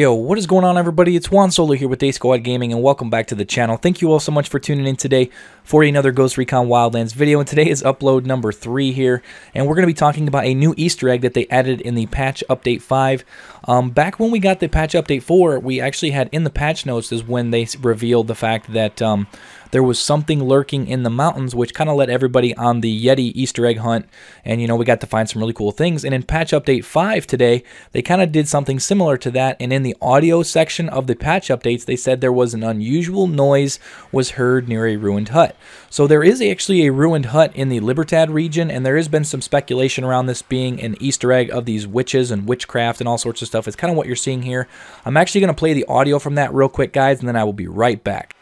Yo, what is going on everybody? It's Juan Solo here with A Squad Gaming and welcome back to the channel. Thank you all so much for tuning in today for another Ghost Recon Wildlands video. And today is upload number 3 here. And we're going to be talking about a new Easter egg that they added in the patch update 5. Um, back when we got the patch update 4, we actually had in the patch notes is when they revealed the fact that um, there was something lurking in the mountains, which kind of led everybody on the Yeti Easter egg hunt. And, you know, we got to find some really cool things. And in patch update 5 today, they kind of did something similar to that. And in the audio section of the patch updates, they said there was an unusual noise was heard near a ruined hut. So there is actually a ruined hut in the Libertad region, and there has been some speculation around this being an Easter egg of these witches and witchcraft and all sorts of stuff. It's kind of what you're seeing here. I'm actually going to play the audio from that real quick, guys, and then I will be right back.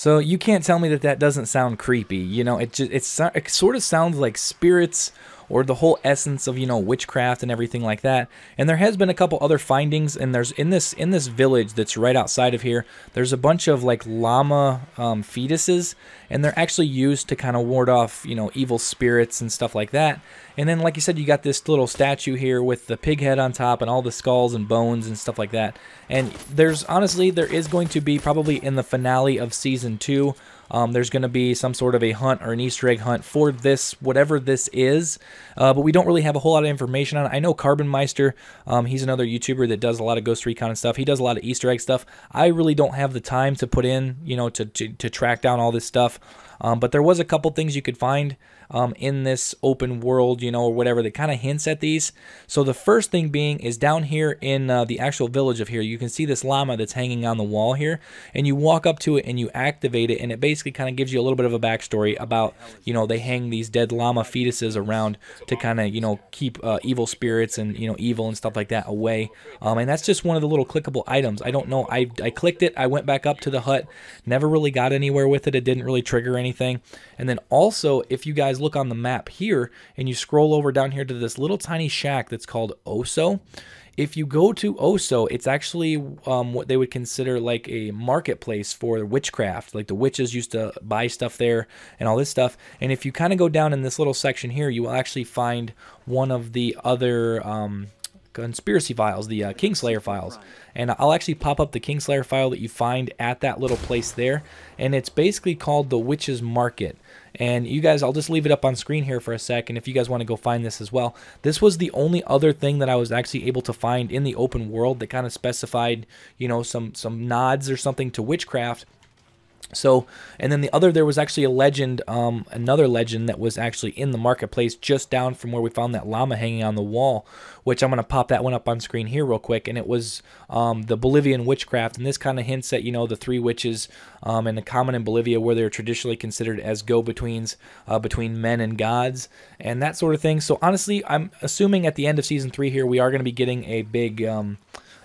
So you can't tell me that that doesn't sound creepy. You know, it just it's, it sort of sounds like spirits or the whole essence of you know witchcraft and everything like that. And there has been a couple other findings, and there's in this in this village that's right outside of here. There's a bunch of like llama um, fetuses, and they're actually used to kind of ward off you know evil spirits and stuff like that. And then, like you said, you got this little statue here with the pig head on top and all the skulls and bones and stuff like that. And there's honestly, there is going to be probably in the finale of season two um, there's going to be some sort of a hunt or an Easter egg hunt for this, whatever this is, uh, but we don't really have a whole lot of information on it. I know Carbon Meister, um, he's another YouTuber that does a lot of Ghost Recon and stuff. He does a lot of Easter egg stuff. I really don't have the time to put in, you know, to, to, to track down all this stuff. Um, but there was a couple things you could find um, in this open world, you know, or whatever that kind of hints at these. So the first thing being is down here in uh, the actual village of here, you can see this llama that's hanging on the wall here, and you walk up to it and you activate it, and it basically kind of gives you a little bit of a backstory about, you know, they hang these dead llama fetuses around to kind of, you know, keep uh, evil spirits and, you know, evil and stuff like that away. Um, and that's just one of the little clickable items. I don't know. I, I clicked it. I went back up to the hut. Never really got anywhere with it. It didn't really trigger anything. And then also, if you guys look on the map here and you scroll over down here to this little tiny shack that's called Oso, if you go to Oso, it's actually um, what they would consider like a marketplace for witchcraft. Like the witches used to buy stuff there and all this stuff. And if you kind of go down in this little section here, you will actually find one of the other um, conspiracy files, the uh, Kingslayer files. And I'll actually pop up the Kingslayer file that you find at that little place there. And it's basically called the Witch's Market. And you guys, I'll just leave it up on screen here for a second if you guys want to go find this as well. This was the only other thing that I was actually able to find in the open world that kind of specified, you know, some some nods or something to witchcraft so, and then the other, there was actually a legend, um, another legend that was actually in the marketplace just down from where we found that llama hanging on the wall, which I'm going to pop that one up on screen here real quick. And it was um, the Bolivian witchcraft. And this kind of hints at, you know, the three witches um, and the common in Bolivia where they're traditionally considered as go-betweens uh, between men and gods and that sort of thing. So honestly, I'm assuming at the end of season three here, we are going to be getting a big... Um,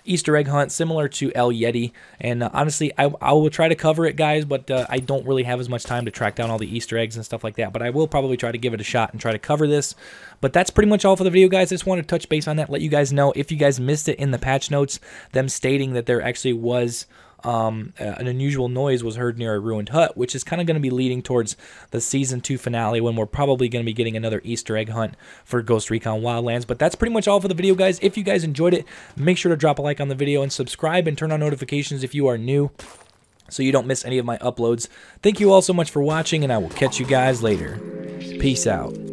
Easter egg hunt similar to El Yeti. And uh, honestly, I, I will try to cover it, guys, but uh, I don't really have as much time to track down all the Easter eggs and stuff like that. But I will probably try to give it a shot and try to cover this. But that's pretty much all for the video, guys. I just wanted to touch base on that, let you guys know if you guys missed it in the patch notes, them stating that there actually was um, an unusual noise was heard near a ruined hut, which is kind of going to be leading towards the season two finale when we're probably going to be getting another Easter egg hunt for Ghost Recon Wildlands. But that's pretty much all for the video, guys. If you guys enjoyed it, make sure to drop a like on the video and subscribe and turn on notifications if you are new so you don't miss any of my uploads. Thank you all so much for watching, and I will catch you guys later. Peace out.